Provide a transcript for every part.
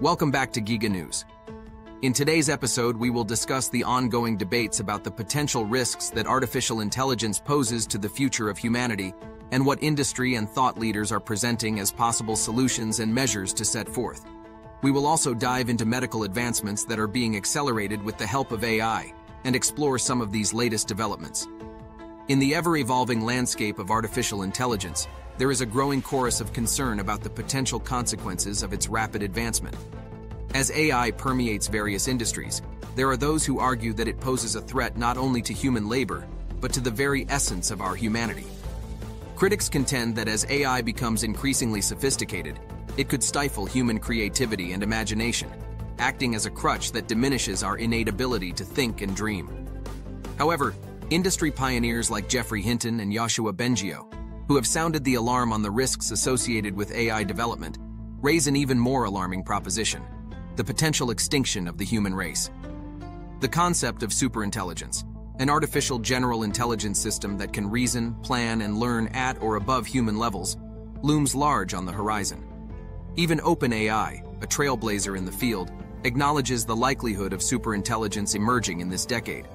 Welcome back to Giga News. In today's episode, we will discuss the ongoing debates about the potential risks that artificial intelligence poses to the future of humanity and what industry and thought leaders are presenting as possible solutions and measures to set forth. We will also dive into medical advancements that are being accelerated with the help of AI and explore some of these latest developments. In the ever-evolving landscape of artificial intelligence, there is a growing chorus of concern about the potential consequences of its rapid advancement. As AI permeates various industries, there are those who argue that it poses a threat not only to human labor, but to the very essence of our humanity. Critics contend that as AI becomes increasingly sophisticated, it could stifle human creativity and imagination, acting as a crutch that diminishes our innate ability to think and dream. However, industry pioneers like Geoffrey Hinton and Yoshua Bengio, who have sounded the alarm on the risks associated with AI development, raise an even more alarming proposition the potential extinction of the human race. The concept of superintelligence, an artificial general intelligence system that can reason, plan, and learn at or above human levels, looms large on the horizon. Even OpenAI, a trailblazer in the field, acknowledges the likelihood of superintelligence emerging in this decade.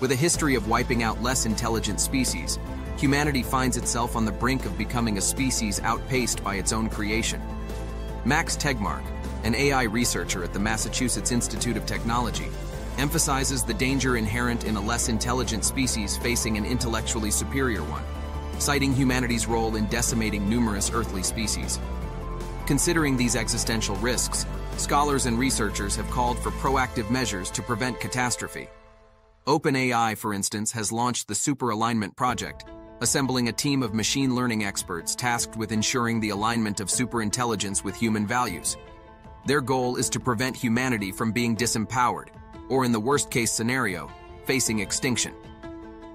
With a history of wiping out less intelligent species, humanity finds itself on the brink of becoming a species outpaced by its own creation. Max Tegmark, an AI researcher at the Massachusetts Institute of Technology, emphasizes the danger inherent in a less intelligent species facing an intellectually superior one, citing humanity's role in decimating numerous earthly species. Considering these existential risks, scholars and researchers have called for proactive measures to prevent catastrophe. OpenAI, for instance, has launched the Super Alignment Project, assembling a team of machine learning experts tasked with ensuring the alignment of superintelligence with human values. Their goal is to prevent humanity from being disempowered, or in the worst case scenario, facing extinction.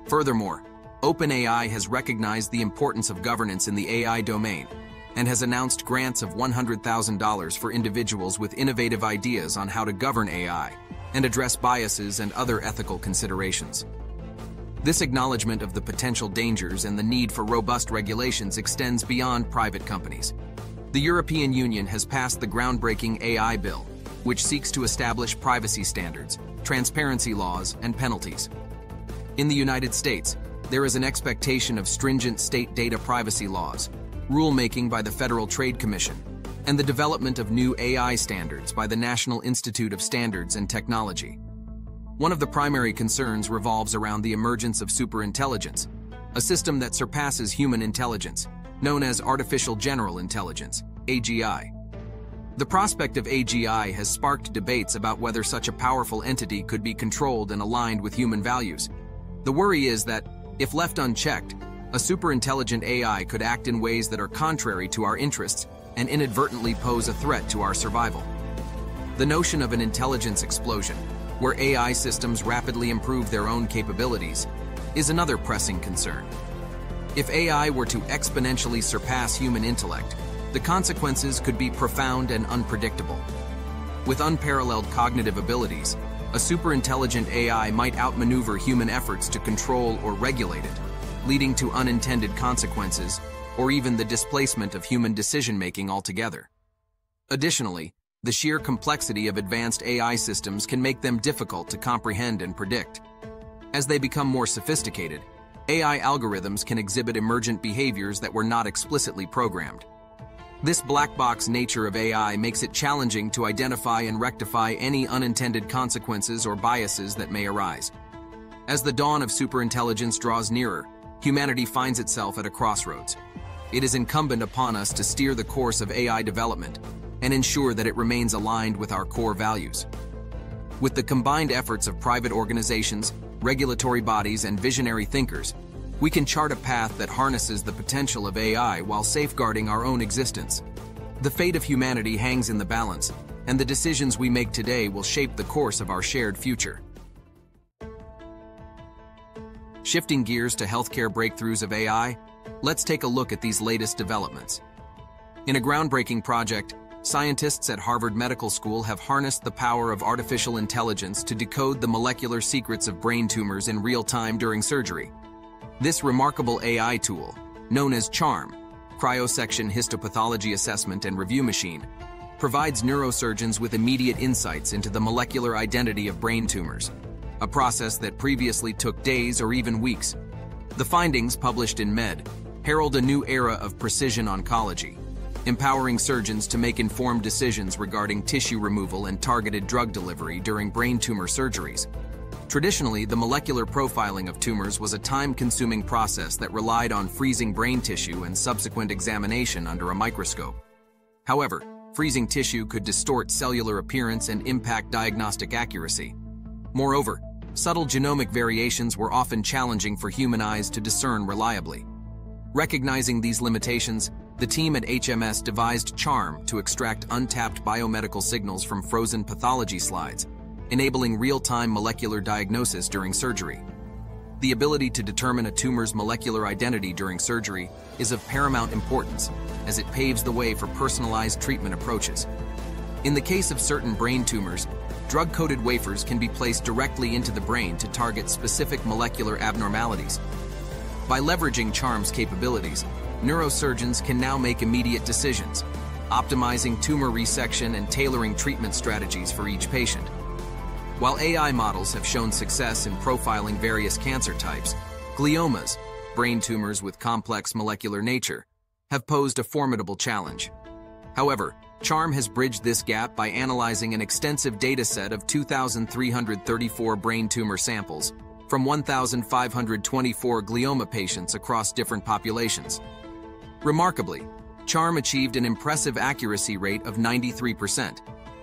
Furthermore, OpenAI has recognized the importance of governance in the AI domain and has announced grants of $100,000 for individuals with innovative ideas on how to govern AI and address biases and other ethical considerations. This acknowledgement of the potential dangers and the need for robust regulations extends beyond private companies. The European Union has passed the groundbreaking AI Bill, which seeks to establish privacy standards, transparency laws, and penalties. In the United States, there is an expectation of stringent state data privacy laws, rulemaking by the Federal Trade Commission, and the development of new AI standards by the National Institute of Standards and Technology. One of the primary concerns revolves around the emergence of superintelligence, a system that surpasses human intelligence known as Artificial General Intelligence, AGI. The prospect of AGI has sparked debates about whether such a powerful entity could be controlled and aligned with human values. The worry is that, if left unchecked, a superintelligent AI could act in ways that are contrary to our interests and inadvertently pose a threat to our survival. The notion of an intelligence explosion, where AI systems rapidly improve their own capabilities, is another pressing concern. If AI were to exponentially surpass human intellect, the consequences could be profound and unpredictable. With unparalleled cognitive abilities, a superintelligent AI might outmaneuver human efforts to control or regulate it, leading to unintended consequences or even the displacement of human decision-making altogether. Additionally, the sheer complexity of advanced AI systems can make them difficult to comprehend and predict. As they become more sophisticated, AI algorithms can exhibit emergent behaviors that were not explicitly programmed. This black box nature of AI makes it challenging to identify and rectify any unintended consequences or biases that may arise. As the dawn of superintelligence draws nearer, humanity finds itself at a crossroads. It is incumbent upon us to steer the course of AI development and ensure that it remains aligned with our core values. With the combined efforts of private organizations, regulatory bodies, and visionary thinkers, we can chart a path that harnesses the potential of AI while safeguarding our own existence. The fate of humanity hangs in the balance, and the decisions we make today will shape the course of our shared future. Shifting gears to healthcare breakthroughs of AI, let's take a look at these latest developments. In a groundbreaking project, Scientists at Harvard Medical School have harnessed the power of artificial intelligence to decode the molecular secrets of brain tumors in real time during surgery. This remarkable AI tool, known as CHARM, Cryosection Histopathology Assessment and Review Machine, provides neurosurgeons with immediate insights into the molecular identity of brain tumors, a process that previously took days or even weeks. The findings, published in Med, herald a new era of precision oncology, empowering surgeons to make informed decisions regarding tissue removal and targeted drug delivery during brain tumor surgeries. Traditionally, the molecular profiling of tumors was a time-consuming process that relied on freezing brain tissue and subsequent examination under a microscope. However, freezing tissue could distort cellular appearance and impact diagnostic accuracy. Moreover, subtle genomic variations were often challenging for human eyes to discern reliably. Recognizing these limitations, the team at HMS devised CHARM to extract untapped biomedical signals from frozen pathology slides, enabling real-time molecular diagnosis during surgery. The ability to determine a tumor's molecular identity during surgery is of paramount importance, as it paves the way for personalized treatment approaches. In the case of certain brain tumors, drug-coated wafers can be placed directly into the brain to target specific molecular abnormalities. By leveraging CHARM's capabilities, neurosurgeons can now make immediate decisions, optimizing tumor resection and tailoring treatment strategies for each patient. While AI models have shown success in profiling various cancer types, gliomas, brain tumors with complex molecular nature, have posed a formidable challenge. However, CHARM has bridged this gap by analyzing an extensive dataset of 2,334 brain tumor samples from 1,524 glioma patients across different populations. Remarkably, CHARM achieved an impressive accuracy rate of 93%,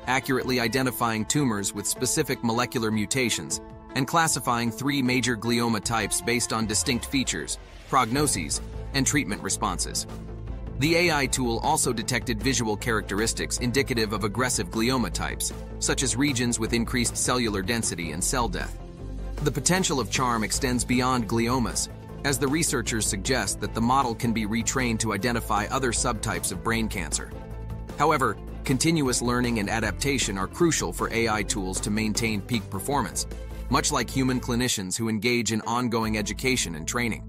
accurately identifying tumors with specific molecular mutations and classifying three major glioma types based on distinct features, prognoses, and treatment responses. The AI tool also detected visual characteristics indicative of aggressive glioma types, such as regions with increased cellular density and cell death. The potential of CHARM extends beyond gliomas, as the researchers suggest that the model can be retrained to identify other subtypes of brain cancer. However, continuous learning and adaptation are crucial for AI tools to maintain peak performance, much like human clinicians who engage in ongoing education and training.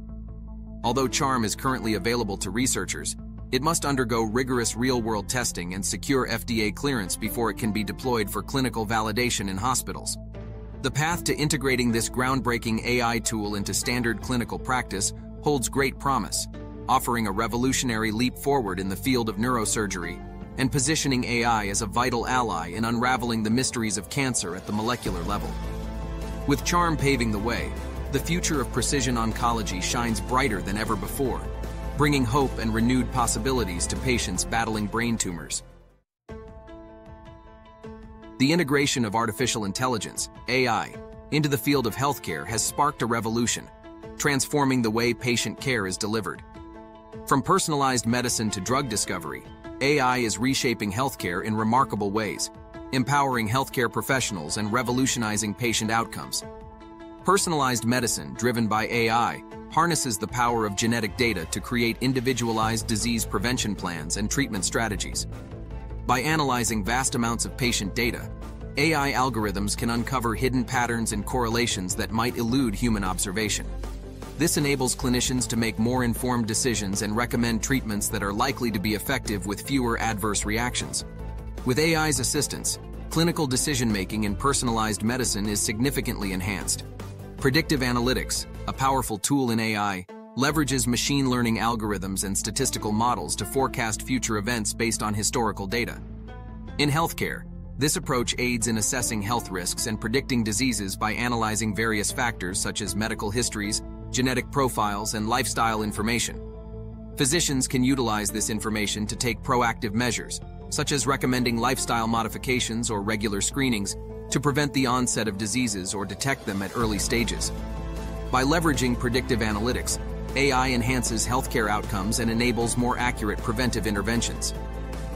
Although CHARM is currently available to researchers, it must undergo rigorous real-world testing and secure FDA clearance before it can be deployed for clinical validation in hospitals. The path to integrating this groundbreaking AI tool into standard clinical practice holds great promise, offering a revolutionary leap forward in the field of neurosurgery and positioning AI as a vital ally in unraveling the mysteries of cancer at the molecular level. With CHARM paving the way, the future of precision oncology shines brighter than ever before, bringing hope and renewed possibilities to patients battling brain tumors. The integration of artificial intelligence, AI, into the field of healthcare has sparked a revolution, transforming the way patient care is delivered. From personalized medicine to drug discovery, AI is reshaping healthcare in remarkable ways, empowering healthcare professionals and revolutionizing patient outcomes. Personalized medicine, driven by AI, harnesses the power of genetic data to create individualized disease prevention plans and treatment strategies. By analyzing vast amounts of patient data, AI algorithms can uncover hidden patterns and correlations that might elude human observation. This enables clinicians to make more informed decisions and recommend treatments that are likely to be effective with fewer adverse reactions. With AI's assistance, clinical decision-making in personalized medicine is significantly enhanced. Predictive analytics, a powerful tool in AI, leverages machine learning algorithms and statistical models to forecast future events based on historical data. In healthcare, this approach aids in assessing health risks and predicting diseases by analyzing various factors such as medical histories, genetic profiles, and lifestyle information. Physicians can utilize this information to take proactive measures, such as recommending lifestyle modifications or regular screenings to prevent the onset of diseases or detect them at early stages. By leveraging predictive analytics, AI enhances healthcare outcomes and enables more accurate preventive interventions.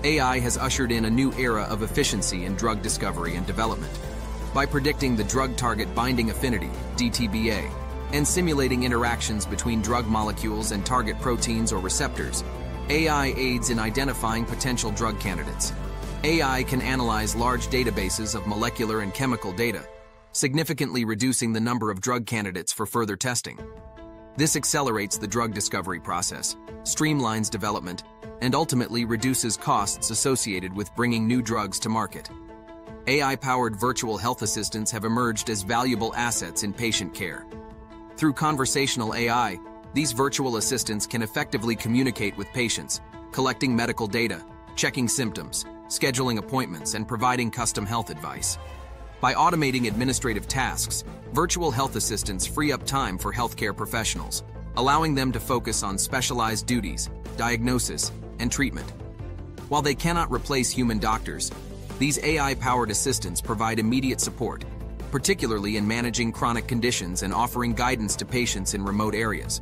AI has ushered in a new era of efficiency in drug discovery and development. By predicting the drug target binding affinity, DTBA, and simulating interactions between drug molecules and target proteins or receptors, AI aids in identifying potential drug candidates. AI can analyze large databases of molecular and chemical data, significantly reducing the number of drug candidates for further testing. This accelerates the drug discovery process, streamlines development, and ultimately reduces costs associated with bringing new drugs to market. AI-powered virtual health assistants have emerged as valuable assets in patient care. Through conversational AI, these virtual assistants can effectively communicate with patients, collecting medical data, checking symptoms, scheduling appointments, and providing custom health advice. By automating administrative tasks, virtual health assistants free up time for healthcare professionals, allowing them to focus on specialized duties, diagnosis, and treatment. While they cannot replace human doctors, these AI-powered assistants provide immediate support, particularly in managing chronic conditions and offering guidance to patients in remote areas.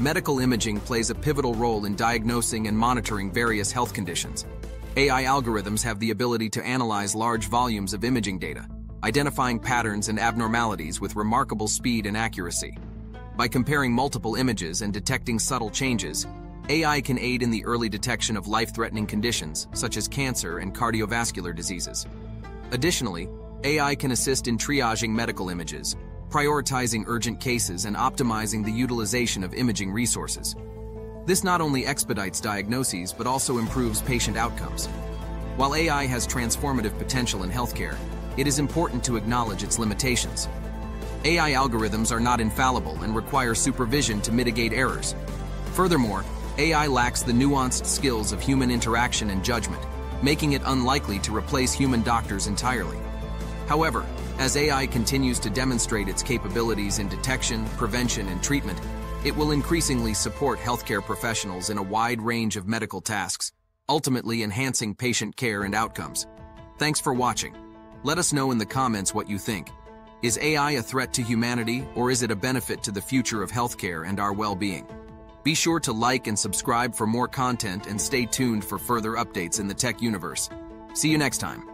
Medical imaging plays a pivotal role in diagnosing and monitoring various health conditions. AI algorithms have the ability to analyze large volumes of imaging data, identifying patterns and abnormalities with remarkable speed and accuracy. By comparing multiple images and detecting subtle changes, AI can aid in the early detection of life-threatening conditions, such as cancer and cardiovascular diseases. Additionally, AI can assist in triaging medical images, prioritizing urgent cases and optimizing the utilization of imaging resources. This not only expedites diagnoses but also improves patient outcomes. While AI has transformative potential in healthcare, it is important to acknowledge its limitations. AI algorithms are not infallible and require supervision to mitigate errors. Furthermore, AI lacks the nuanced skills of human interaction and judgment, making it unlikely to replace human doctors entirely. However, as AI continues to demonstrate its capabilities in detection, prevention, and treatment, it will increasingly support healthcare professionals in a wide range of medical tasks, ultimately enhancing patient care and outcomes. Thanks for watching. Let us know in the comments what you think. Is AI a threat to humanity, or is it a benefit to the future of healthcare and our well-being? Be sure to like and subscribe for more content and stay tuned for further updates in the tech universe. See you next time.